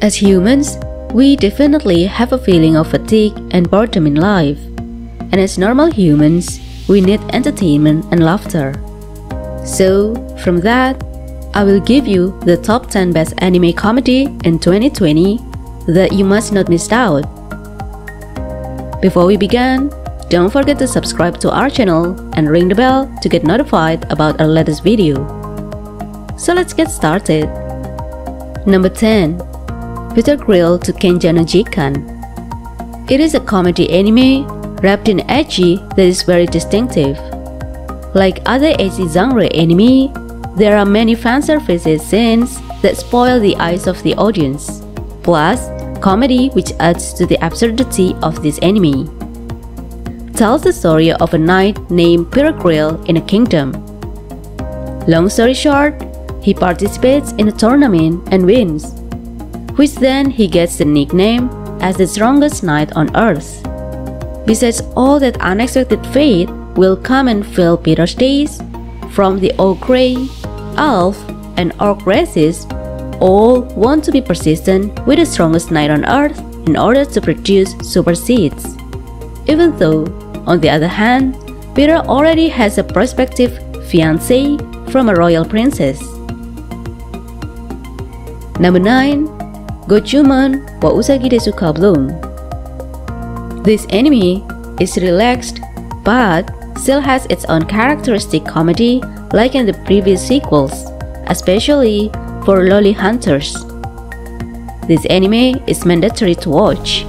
As humans, we definitely have a feeling of fatigue and boredom in life. And as normal humans, we need entertainment and laughter. So, from that, I will give you the top 10 best anime comedy in 2020 that you must not miss out. Before we begin, don't forget to subscribe to our channel and ring the bell to get notified about our latest video. So let's get started. Number 10 Peter Grill to Kenja no Jikan. It is a comedy anime wrapped in edgy that is very distinctive. Like other edgy genre anime, there are many fanservice scenes that spoil the eyes of the audience. Plus, comedy which adds to the absurdity of this anime. Tells the story of a knight named Peter Grill in a kingdom. Long story short, he participates in a tournament and wins which then he gets the nickname as the strongest knight on earth. Besides all that unexpected fate will come and fill Peter's days, from the ogre, elf, and orc races, all want to be persistent with the strongest knight on earth in order to produce super seeds. Even though, on the other hand, Peter already has a prospective fiancé from a royal princess. Number 9 Gochuumon wa Usagi desu Bloom. This anime is relaxed but still has its own characteristic comedy like in the previous sequels, especially for loli hunters. This anime is mandatory to watch.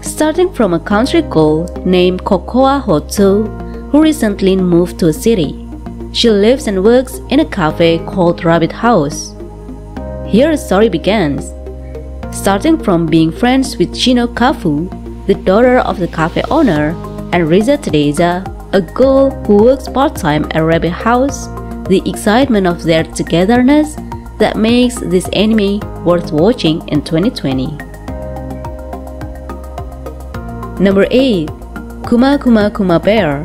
Starting from a country girl named Kokoa Hoto who recently moved to a city. She lives and works in a cafe called Rabbit House. Here the story begins starting from being friends with Chino Kafuu, the daughter of the cafe owner, and Rize Tedeza, a girl who works part-time at Rabbit House, the excitement of their togetherness that makes this anime worth watching in 2020. Number 8. Kuma Kuma Kuma Bear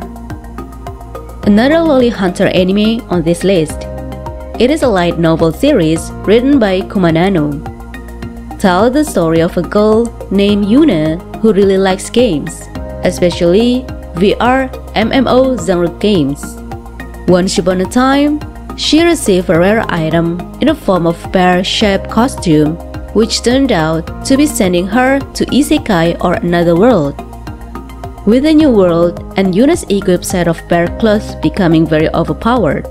Another loli hunter anime on this list. It is a light novel series written by Kumanano tell the story of a girl named Yuna who really likes games, especially VR MMO genre games. Once upon a time, she received a rare item in the form of bear-shaped costume, which turned out to be sending her to Isekai or another world. With the new world and Yuna's equipped set of bear clothes becoming very overpowered,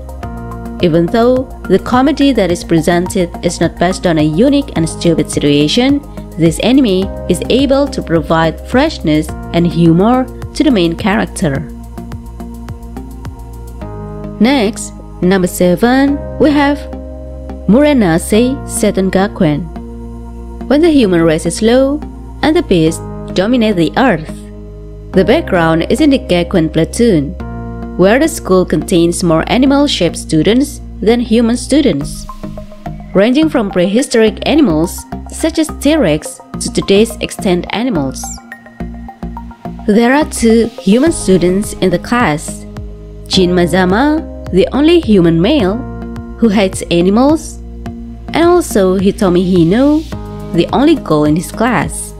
even though the comedy that is presented is not based on a unique and stupid situation, this anime is able to provide freshness and humor to the main character. Next, number 7, we have Murenase Seton Gakuen. When the human race is low and the beasts dominate the earth. The background is in the Gakuen platoon, where the school contains more animal-shaped students than human students, ranging from prehistoric animals such as T-Rex to today's extinct animals. There are two human students in the class, Jin Mazama, the only human male who hates animals, and also Hitomi Hino, the only girl in his class.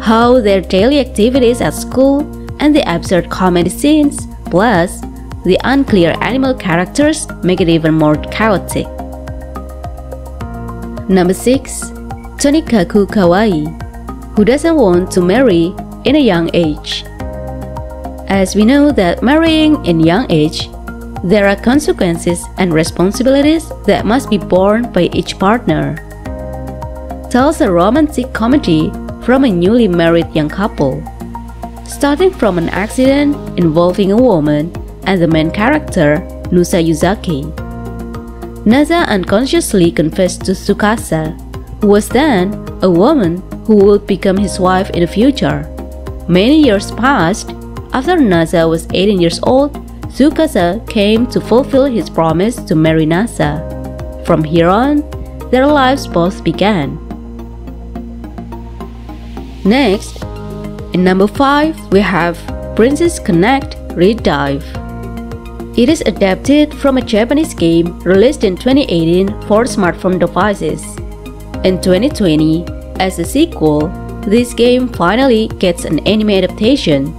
How their daily activities at school and the absurd comedy scenes Plus, the unclear animal characters make it even more chaotic. Number 6. Tonikaku Kawaii Who doesn't want to marry in a young age? As we know that marrying in young age, there are consequences and responsibilities that must be borne by each partner. Tells a romantic comedy from a newly married young couple starting from an accident involving a woman and the main character, Nasa Yuzaki. Nasa unconsciously confessed to Tsukasa, who was then a woman who would become his wife in the future. Many years passed. After Nasa was 18 years old, Tsukasa came to fulfill his promise to marry Nasa. From here on, their lives both began. Next, in number 5, we have Princess Connect Re:Dive. It is adapted from a Japanese game released in 2018 for smartphone devices. In 2020, as a sequel, this game finally gets an anime adaptation,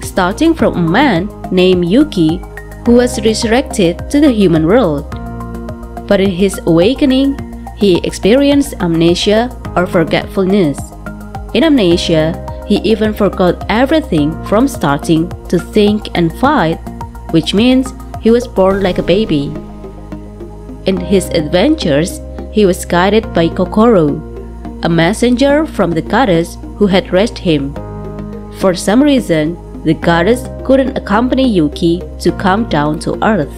starting from a man named Yuki who was resurrected to the human world. But in his awakening, he experienced amnesia or forgetfulness. In amnesia, he even forgot everything from starting to think and fight, which means he was born like a baby. In his adventures, he was guided by Kokkoro, a messenger from the goddess who had raised him. For some reason, the goddess couldn't accompany Yuki to come down to earth.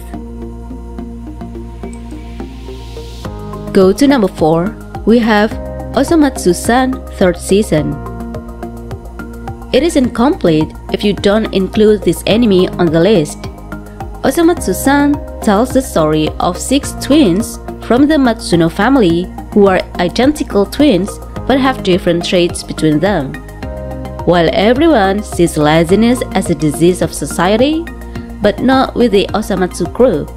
Go to number 4, we have Osomatsu-san 3rd season. It is incomplete if you don't include this anime on the list. Osomatsu-san tells the story of six twins from the Matsuno family who are identical twins but have different traits between them. While everyone sees laziness as a disease of society, but not with the Osomatsu crew,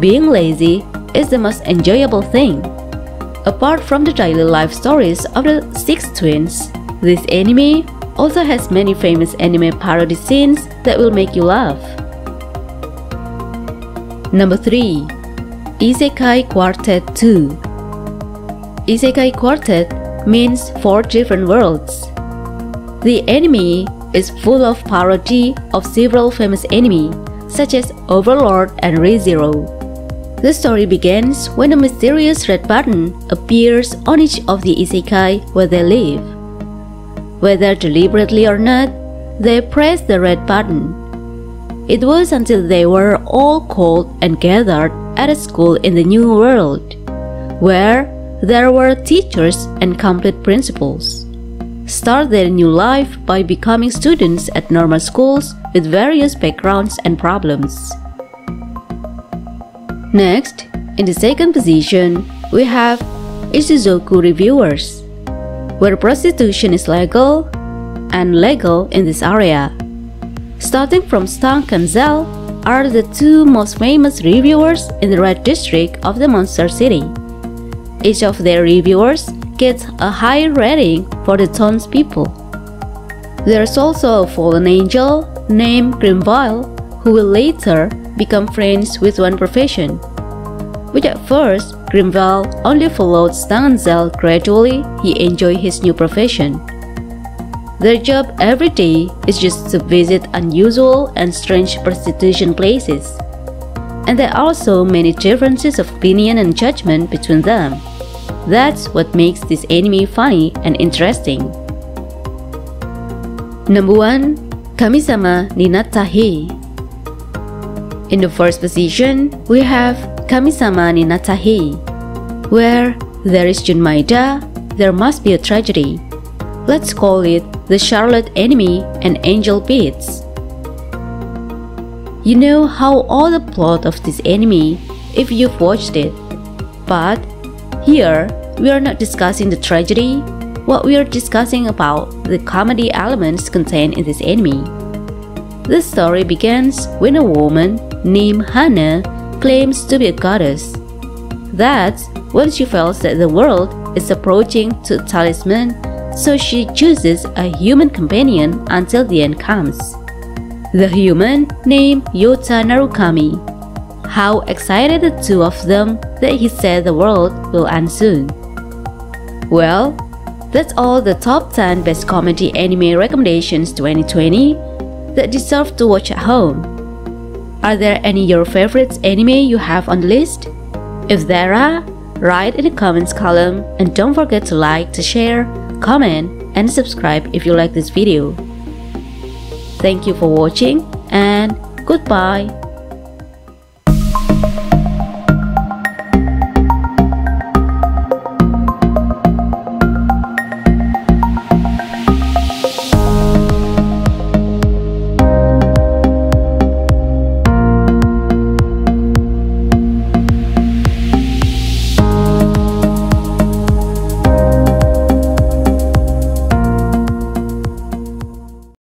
being lazy is the most enjoyable thing. Apart from the daily life stories of the six twins, this anime also has many famous anime parody scenes that will make you laugh. Number 3. Isekai Quartet 2 Isekai Quartet means four different worlds. The anime is full of parody of several famous anime, such as Overlord and ReZero. The story begins when a mysterious red button appears on each of the isekai where they live. Whether deliberately or not, they pressed the red button it was until they were all called and gathered at a school in the New World, where there were teachers and complete principals. Start their new life by becoming students at normal schools with various backgrounds and problems. Next, in the second position, we have Ishuzoku reviewers, where prostitution is legal and legal in this area. Starting from Stunk and Zel are the two most famous reviewers in the Red District of the Monster City. Each of their reviewers gets a high rating for the townspeople. There's also a fallen angel named Crimvael who will later become friends with one profession. But at first, Crimvael only followed Zel. gradually he enjoyed his new profession. Their job every day is just to visit unusual and strange prostitution places. And there are also many differences of opinion and judgment between them. That's what makes this anime funny and interesting. Number 1. Kamisama ni Natta Hi In the first position, we have Kamisama ni Natta Hi, where there is Jun Maeda, there must be a tragedy. Let's call it the Charlotte Enemy and Angel Beats. You know how all the plot of this enemy if you've watched it. But here, we are not discussing the tragedy, what we are discussing about the comedy elements contained in this anime. The story begins when a woman named Hana claims to be a goddess. That's when she feels that the world is approaching to a talisman so she chooses a human companion until the end comes. The human named Yota Narukami. How excited the two of them that he said the world will end soon. Well, that's all the top 10 best comedy anime recommendations 2020 that deserve to watch at home. Are there any your favorites anime you have on the list? If there are, write in the comments column and don't forget to like, to share, comment, and subscribe if you like this video. Thank you for watching and goodbye.